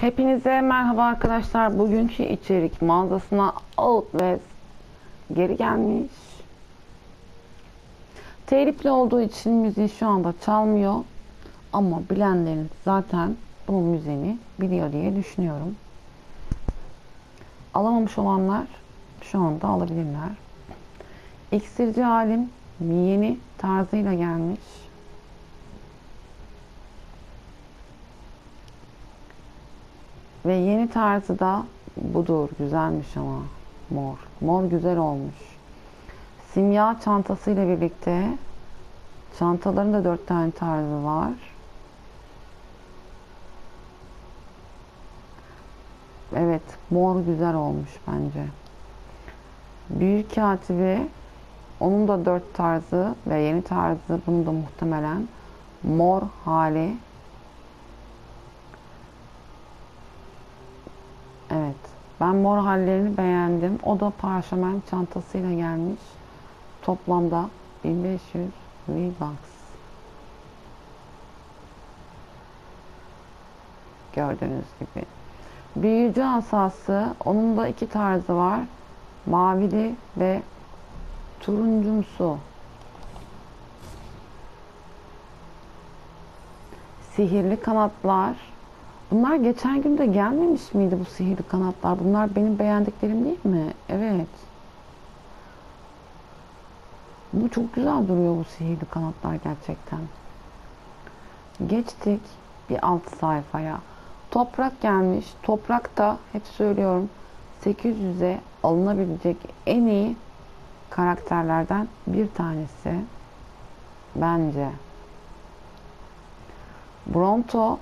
Hepinize merhaba arkadaşlar. Bugünkü içerik mağazasına Outlast geri gelmiş. Telifli olduğu için müziği şu anda çalmıyor. Ama bilenlerin zaten bunun müziğini biliyor diye düşünüyorum. Alamamış olanlar şu anda alabilirler. İksirci Halim yeni tarzıyla gelmiş. Ve yeni tarzı da budur. Güzelmiş ama. Mor. Mor güzel olmuş. Simya çantasıyla birlikte çantaların da dört tane tarzı var. Evet. Mor güzel olmuş bence. Büyük katibi onun da dört tarzı ve yeni tarzı bunu da muhtemelen mor hali Evet. Ben mor hallerini beğendim. O da parşömen çantasıyla gelmiş. Toplamda 1500 V-Bucks. Gördüğünüz gibi. Büyücü asası. Onun da iki tarzı var. Mavili ve turuncumsu. Sihirli kanatlar. Bunlar geçen gün de gelmemiş miydi bu sihirli kanatlar? Bunlar benim beğendiklerim değil mi? Evet. Bu çok güzel duruyor bu sihirli kanatlar gerçekten. Geçtik bir alt sayfaya. Toprak gelmiş. Toprak da hep söylüyorum 800'e alınabilecek en iyi karakterlerden bir tanesi. Bence. Bronto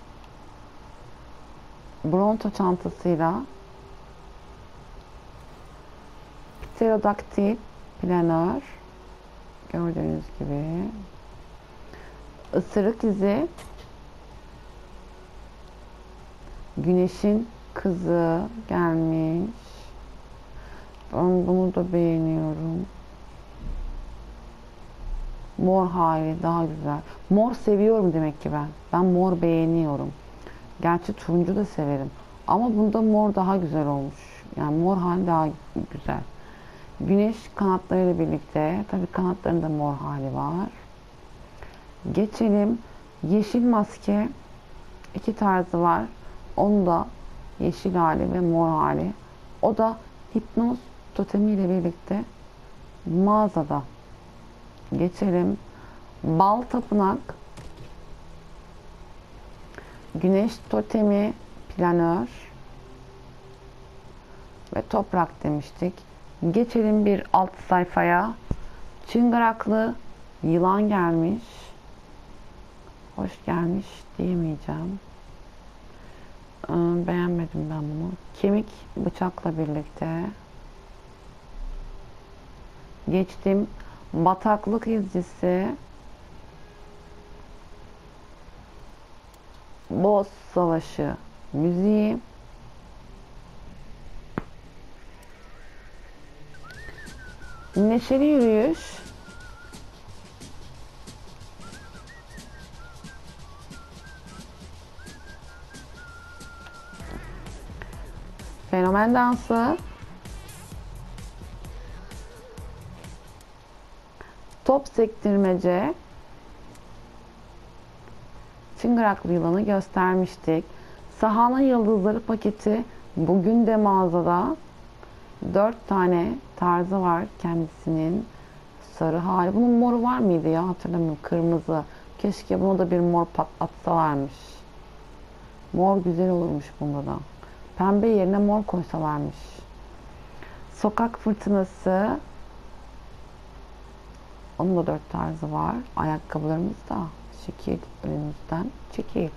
Bronto çantasıyla pterodaktil planör gördüğünüz gibi ısırık izi güneşin kızı gelmiş. Ben bunu da beğeniyorum. Mor hali daha güzel. Mor seviyorum demek ki ben. Ben mor beğeniyorum Gerçi turuncu da severim. Ama bunda mor daha güzel olmuş. Yani mor hali daha güzel. Güneş kanatlarıyla birlikte. Tabii kanatlarında mor hali var. Geçelim. Yeşil maske. iki tarzı var. Onun da yeşil hali ve mor hali. O da hipnoz totemiyle birlikte mağazada. Geçelim. Bal tapınak Güneş totemi, planör ve toprak demiştik. Geçelim bir alt sayfaya. Çıngıraklı yılan gelmiş. Hoş gelmiş diyemeyeceğim. Ee, beğenmedim ben bunu. Kemik bıçakla birlikte. Geçtim. Bataklık izcisi. Boz Savaşı müziği. Neşeli yürüyüş. Fenomen dansı. Top sektirmece Çıngıraklı yılanı göstermiştik. Sahanın Yıldızları paketi bugün de mağazada. 4 tane tarzı var kendisinin. Sarı hali. Bunun moru var mıydı ya hatırlamıyorum. Kırmızı. Keşke buna da bir mor patlatsalarmış. Mor güzel olurmuş bunda da. Pembe yerine mor koysalarmış. Sokak fırtınası. Onun da dört tarzı var. Ayakkabılarımız da çekil önümüzden çekil.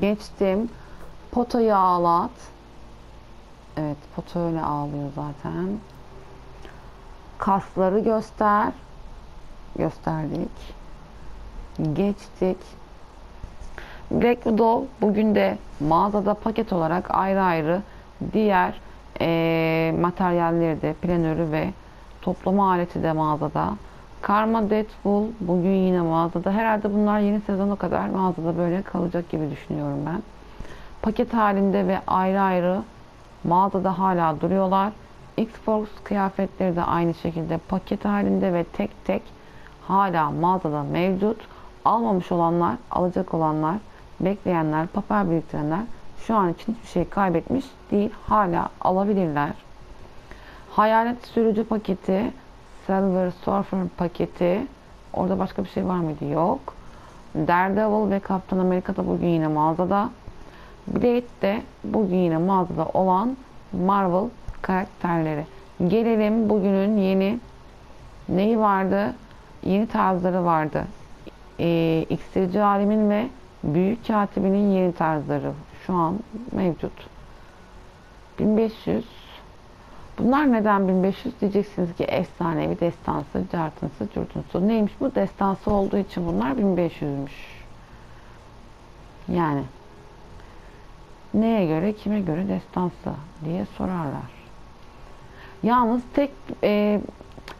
Geçtim. Potoyu ağlat. Evet poto öyle ağlıyor zaten. Kasları göster. Gösterdik. Geçtik. Black Widow bugün de mağazada paket olarak ayrı ayrı diğer e, materyalleri de planörü ve toplama aleti de mağazada. Karma Deadpool bugün yine mağazada. Herhalde bunlar yeni sezona kadar mağazada böyle kalacak gibi düşünüyorum ben. paket halinde ve ayrı ayrı mağazada hala duruyorlar. Xbox kıyafetleri de aynı şekilde paket halinde ve tek tek hala mağazada mevcut. Almamış olanlar, alacak olanlar, bekleyenler, papel biriktirenler şu an için hiçbir şey kaybetmiş değil. Hala alabilirler. Hayalet sürücü paketi, Silver Surfer paketi. Orada başka bir şey var mıydı? Yok. Daredevil ve Kaptan Amerika da bugün yine mağazada. Blade de bugün yine mağazada olan Marvel karakterleri. Gelelim bugünün yeni neyi vardı? Yeni tarzları vardı. Ee, İksirci Alim'in ve Büyük Katibinin yeni tarzları şu an mevcut. 1500 Bunlar neden 1500 diyeceksiniz ki efsanevi destansı, cartınsı, curtunsu. Neymiş bu? Destansı olduğu için bunlar 1500'müş. Yani neye göre, kime göre destansı diye sorarlar. Yalnız tek e,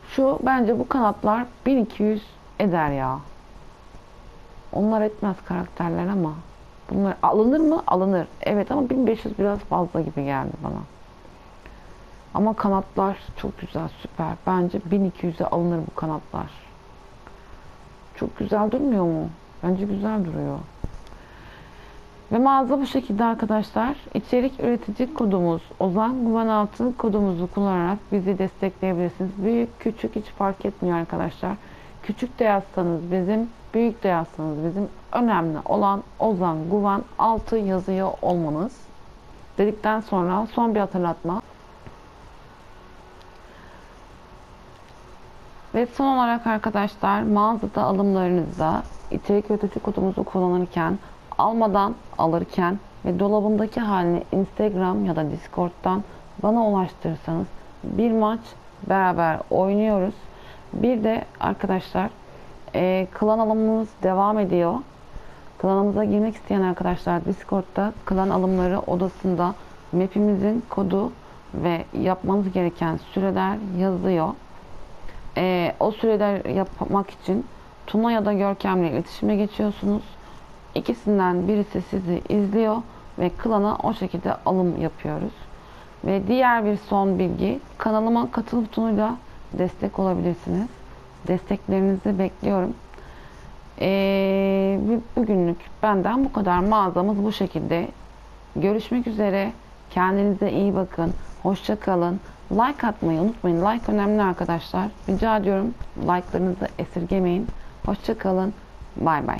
şu bence bu kanatlar 1200 eder ya. Onlar etmez karakterler ama bunlar alınır mı? Alınır. Evet ama 1500 biraz fazla gibi geldi bana. Ama kanatlar çok güzel, süper. Bence 1200'e alınır bu kanatlar. Çok güzel durmuyor mu? Bence güzel duruyor. Ve mağaza bu şekilde arkadaşlar. İçerik üretici kodumuz Ozan Güven Altın kodumuzu kullanarak bizi destekleyebilirsiniz. Büyük, küçük hiç fark etmiyor arkadaşlar. Küçük de yazsanız bizim, büyük de yazsanız bizim önemli olan Ozan Güven Altı yazıyor olmanız. Dedikten sonra son bir hatırlatma. Ve son olarak arkadaşlar mağazada alımlarınızda içerik üretici kodumuzu kullanırken almadan alırken ve dolabındaki halini Instagram ya da Discord'dan bana ulaştırırsanız bir maç beraber oynuyoruz. Bir de arkadaşlar e, klan alımımız devam ediyor. Klanımıza girmek isteyen arkadaşlar Discord'da klan alımları odasında map'imizin kodu ve yapmanız gereken süreler yazıyor. E, o süreler yapmak için Tuna ya da Görkem'le iletişime geçiyorsunuz. İkisinden birisi sizi izliyor ve klana o şekilde alım yapıyoruz. Ve diğer bir son bilgi kanalıma katıl butonuyla destek olabilirsiniz. Desteklerinizi bekliyorum. Ee, bugünlük benden bu kadar. Mağazamız bu şekilde. Görüşmek üzere. Kendinize iyi bakın. Hoşça kalın. Like atmayı unutmayın. Like önemli arkadaşlar. Rica ediyorum. Like'larınızı esirgemeyin. Hoşça kalın. Bay bay.